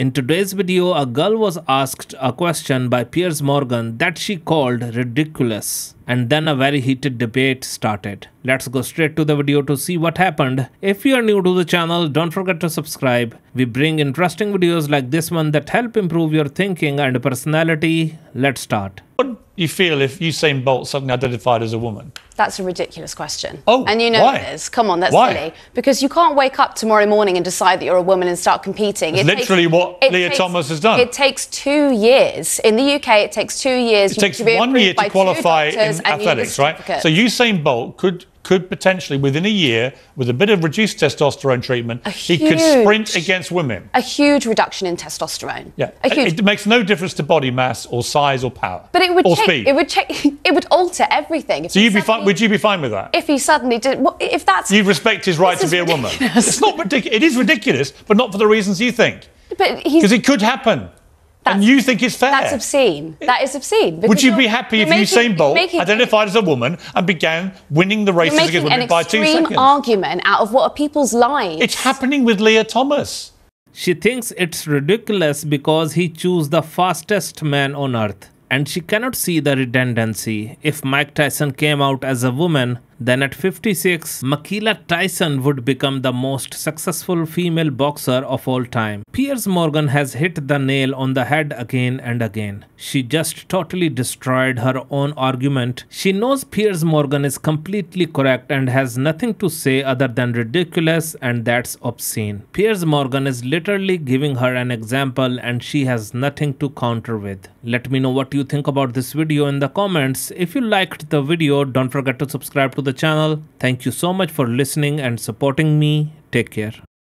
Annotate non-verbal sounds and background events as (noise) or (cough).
In today's video, a girl was asked a question by Piers Morgan that she called ridiculous. And then a very heated debate started. Let's go straight to the video to see what happened. If you are new to the channel, don't forget to subscribe. We bring interesting videos like this one that help improve your thinking and personality. Let's start. What do you feel if Usain Bolt suddenly identified as a woman? That's a ridiculous question. Oh, and you know why? it is. Come on, that's Why? silly. Because you can't wake up tomorrow morning and decide that you're a woman and start competing. It's literally what it Lia Thomas has done. It takes two years. In the UK, it takes two years. It You takes need to be one year to qualify doctors in and you need a athletics, right? So Usain Bolt could could potentially within a year, with a bit of reduced testosterone treatment, A he could sprint against women. a huge reduction in testosterone. Yeah, A huge. it makes no difference to body mass or size or power. but it would or change. speed. It would change. (laughs) It would alter everything. If so you'd be fine. Would you be fine with that? If he suddenly did, what, if that's you respect his right to be is a woman. It's not ridiculous. It is ridiculous, but not for the reasons you think. but Because it could happen, and you think it's fair. That's obscene. That is obscene. Would you be happy if making- Usain Bolt you're making- identified as a woman and began winning the races against making an women by two extreme seconds? argument out of what are people's lives. It's happening with Lia Thomas. She thinks it's ridiculous because he chose the fastest man on earth. And she cannot see the redundancy. If Mike Tyson came out as a woman, then at 56, Makila Tyson would become the most successful female boxer of all time. Piers Morgan has hit the nail on the head again and again. She just totally destroyed her own argument. She knows Piers Morgan is completely correct and has nothing to say other than ridiculous and that's obscene. Piers Morgan is literally giving her an example and she has nothing to counter with. Let me know what you think about this video in the comments. If you liked the video, don't forget to subscribe to the channel. Thank you so much for listening and supporting me. Take care.